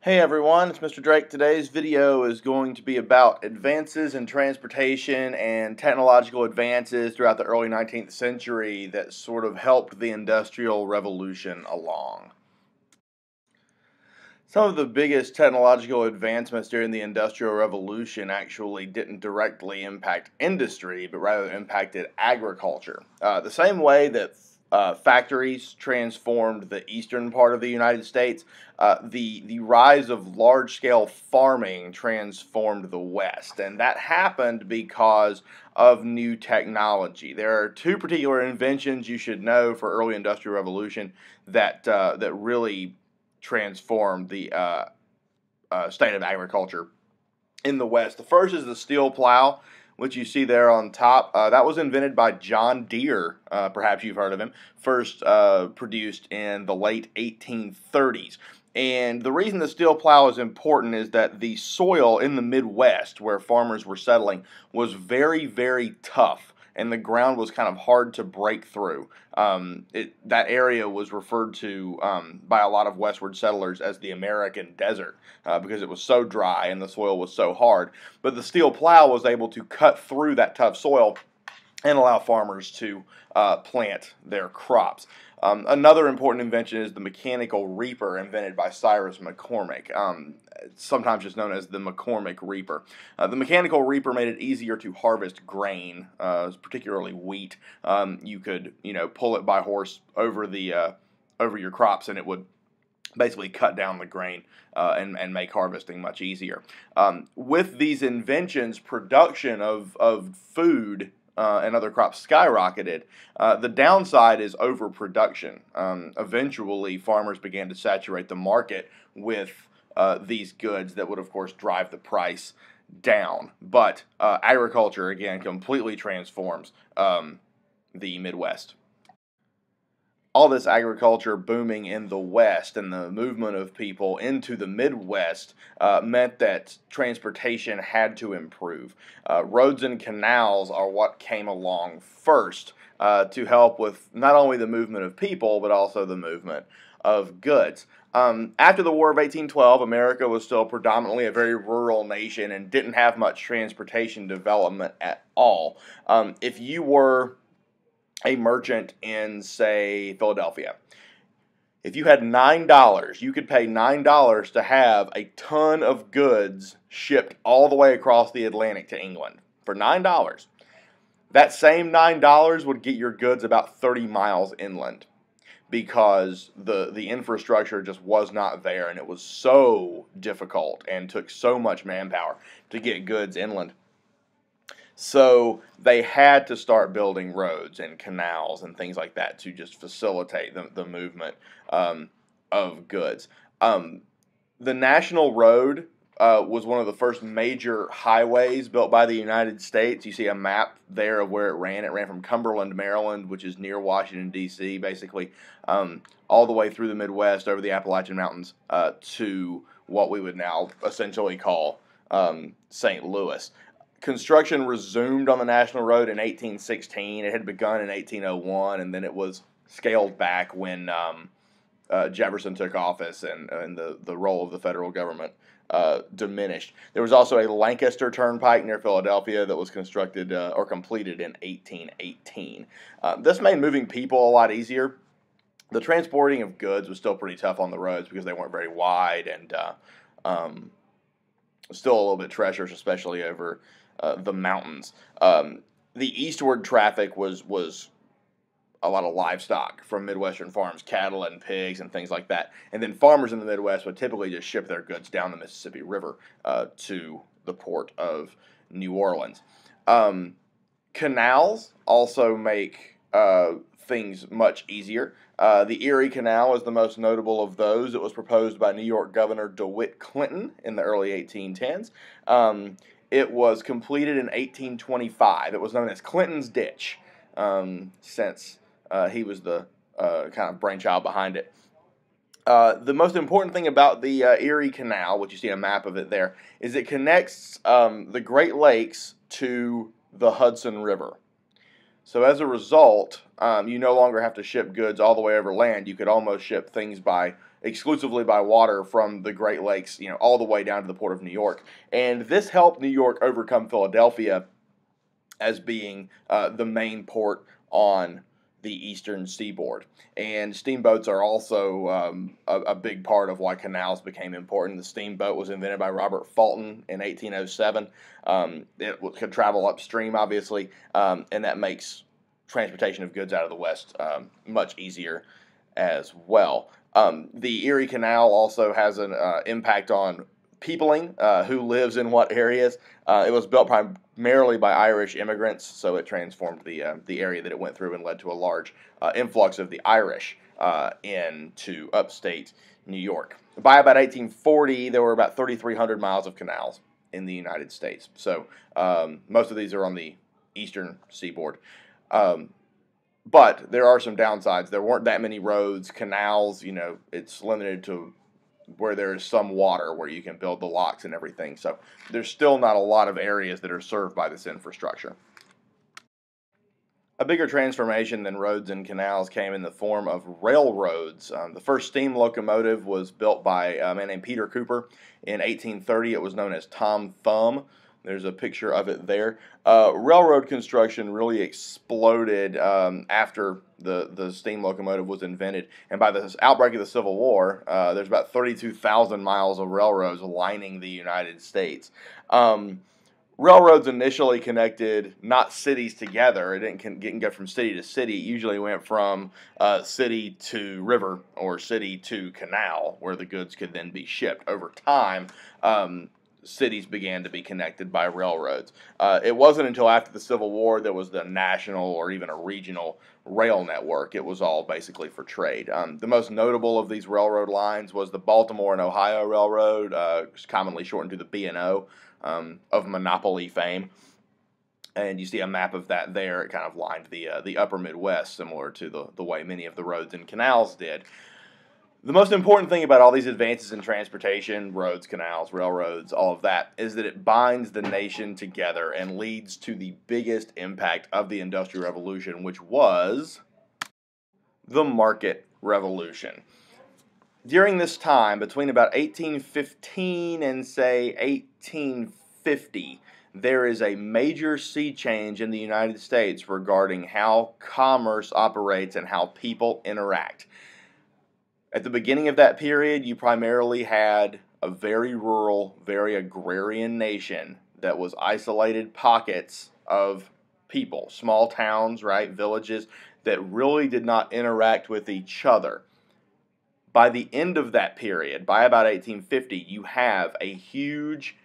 Hey everyone, it's Mr. Drake. Today's video is going to be about advances in transportation and technological advances throughout the early 19th century that sort of helped the Industrial Revolution along. Some of the biggest technological advancements during the Industrial Revolution actually didn't directly impact industry, but rather impacted agriculture. Uh, the same way that uh, factories transformed the eastern part of the United States. Uh, the the rise of large scale farming transformed the West, and that happened because of new technology. There are two particular inventions you should know for early industrial revolution that uh, that really transformed the uh, uh, state of agriculture in the West. The first is the steel plow which you see there on top. Uh, that was invented by John Deere. Uh, perhaps you've heard of him. First uh, produced in the late 1830s. And the reason the steel plow is important is that the soil in the Midwest, where farmers were settling, was very, very tough and the ground was kind of hard to break through. Um, it, that area was referred to um, by a lot of westward settlers as the American desert uh, because it was so dry and the soil was so hard. But the steel plow was able to cut through that tough soil and allow farmers to uh, plant their crops. Um, another important invention is the mechanical reaper invented by Cyrus McCormick, um, sometimes just known as the McCormick reaper. Uh, the mechanical reaper made it easier to harvest grain, uh, particularly wheat. Um, you could, you know, pull it by horse over the uh, over your crops, and it would basically cut down the grain uh, and, and make harvesting much easier. Um, with these inventions, production of, of food uh, and other crops skyrocketed. Uh, the downside is overproduction. Um, eventually, farmers began to saturate the market with uh, these goods that would, of course, drive the price down. But uh, agriculture, again, completely transforms um, the Midwest all this agriculture booming in the West and the movement of people into the Midwest uh, meant that transportation had to improve. Uh, roads and canals are what came along first uh, to help with not only the movement of people, but also the movement of goods. Um, after the War of 1812, America was still predominantly a very rural nation and didn't have much transportation development at all. Um, if you were a merchant in, say, Philadelphia. If you had $9, you could pay $9 to have a ton of goods shipped all the way across the Atlantic to England for $9. That same $9 would get your goods about 30 miles inland because the the infrastructure just was not there and it was so difficult and took so much manpower to get goods inland. So they had to start building roads and canals and things like that to just facilitate the, the movement um, of goods. Um, the National Road uh, was one of the first major highways built by the United States. You see a map there of where it ran. It ran from Cumberland, Maryland, which is near Washington, D.C., basically, um, all the way through the Midwest over the Appalachian Mountains uh, to what we would now essentially call um, St. Louis construction resumed on the national road in 1816. It had begun in 1801, and then it was scaled back when um, uh, Jefferson took office and, and the, the role of the federal government uh, diminished. There was also a Lancaster Turnpike near Philadelphia that was constructed uh, or completed in 1818. Uh, this made moving people a lot easier. The transporting of goods was still pretty tough on the roads because they weren't very wide and uh, um, still a little bit treacherous, especially over uh, the mountains. Um, the eastward traffic was was a lot of livestock from Midwestern farms, cattle and pigs and things like that. And then farmers in the Midwest would typically just ship their goods down the Mississippi River uh, to the port of New Orleans. Um, canals also make uh, things much easier. Uh, the Erie Canal is the most notable of those. It was proposed by New York Governor DeWitt Clinton in the early 1810s. Um, it was completed in 1825. It was known as Clinton's Ditch um, since uh, he was the uh, kind of brainchild behind it. Uh, the most important thing about the uh, Erie Canal, which you see a map of it there, is it connects um, the Great Lakes to the Hudson River. So as a result, um, you no longer have to ship goods all the way over land. You could almost ship things by exclusively by water from the Great Lakes, you know, all the way down to the port of New York. And this helped New York overcome Philadelphia as being uh, the main port on the eastern seaboard. And steamboats are also um, a, a, big part of why canals became important. The steamboat was invented by Robert Fulton in 1807. Um, it could travel upstream, obviously, um, and that makes transportation of goods out of the west um, much easier as well. Um, the Erie Canal also has an uh, impact on peopling, uh, who lives in what areas. Uh, it was built primarily by Irish immigrants, so it transformed the uh, the area that it went through and led to a large uh, influx of the Irish uh, into upstate New York. By about 1840, there were about 3,300 miles of canals in the United States. So um, most of these are on the eastern seaboard. Um, but there are some downsides. There weren't that many roads, canals. You know, it's limited to where there is some water where you can build the locks and everything. So there's still not a lot of areas that are served by this infrastructure. A bigger transformation than roads and canals came in the form of railroads. Um, the first steam locomotive was built by a man named Peter Cooper in 1830. It was known as Tom Thumb. There's a picture of it there. Uh, railroad construction really exploded um, after the, the steam locomotive was invented. And by the outbreak of the Civil War, uh, there's about 32,000 miles of railroads lining the United States. Um, railroads initially connected not cities together. It didn't, didn't go from city to city. It usually went from uh, city to river or city to canal, where the goods could then be shipped. Over time, um, cities began to be connected by railroads. Uh, it wasn't until after the Civil War there was the national or even a regional rail network. It was all basically for trade. Um, the most notable of these railroad lines was the Baltimore and Ohio Railroad, uh, commonly shortened to the B&O, um, of monopoly fame. And you see a map of that there. It kind of lined the uh, the upper Midwest, similar to the, the way many of the roads and canals did. The most important thing about all these advances in transportation, roads, canals, railroads, all of that, is that it binds the nation together and leads to the biggest impact of the Industrial Revolution, which was the market revolution. During this time, between about 1815 and say 1850, there is a major sea change in the United States regarding how commerce operates and how people interact. At the beginning of that period, you primarily had a very rural, very agrarian nation that was isolated pockets of people, small towns, right, villages that really did not interact with each other. By the end of that period, by about 1850, you have a huge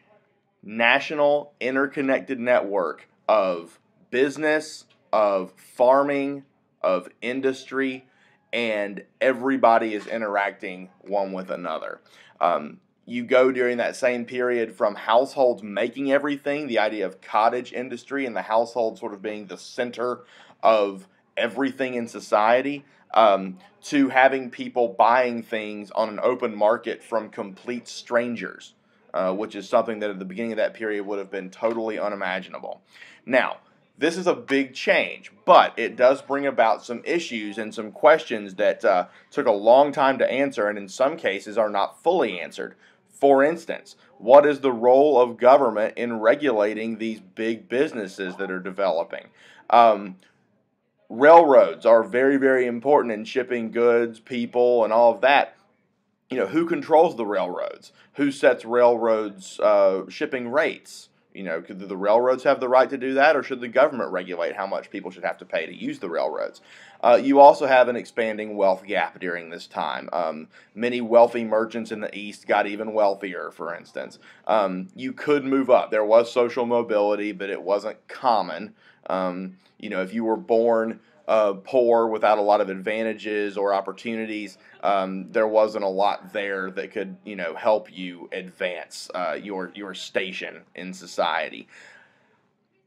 national interconnected network of business, of farming, of industry, and everybody is interacting one with another. Um, you go during that same period from households making everything, the idea of cottage industry and the household sort of being the center of everything in society, um, to having people buying things on an open market from complete strangers, uh, which is something that at the beginning of that period would have been totally unimaginable. Now, this is a big change, but it does bring about some issues and some questions that uh, took a long time to answer and in some cases are not fully answered. For instance, what is the role of government in regulating these big businesses that are developing? Um, railroads are very, very important in shipping goods, people, and all of that. You know, who controls the railroads? Who sets railroads' uh, shipping rates? You know, could the railroads have the right to do that, or should the government regulate how much people should have to pay to use the railroads? Uh, you also have an expanding wealth gap during this time. Um, many wealthy merchants in the East got even wealthier, for instance. Um, you could move up. There was social mobility, but it wasn't common. Um, you know, if you were born uh, poor without a lot of advantages or opportunities, um, there wasn't a lot there that could you know help you advance uh, your your station in society.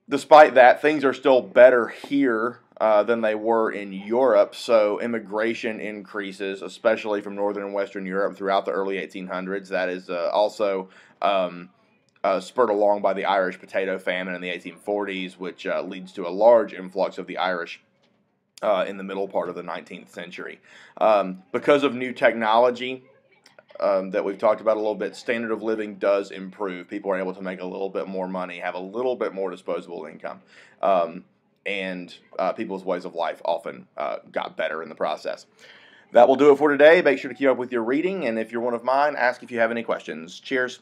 Despite that, things are still better here uh, than they were in Europe. So immigration increases, especially from northern and western Europe throughout the early 1800s. That is uh, also um, uh, spurred along by the Irish potato famine in the 1840s, which uh, leads to a large influx of the Irish uh, in the middle part of the 19th century. Um, because of new technology, um, that we've talked about a little bit, standard of living does improve. People are able to make a little bit more money, have a little bit more disposable income, um, and uh, people's ways of life often uh, got better in the process. That will do it for today. Make sure to keep up with your reading, and if you're one of mine, ask if you have any questions. Cheers.